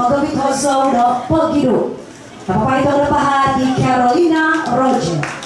magabit hoso no pagido. Napapakita ko na pahati Carolina Roger.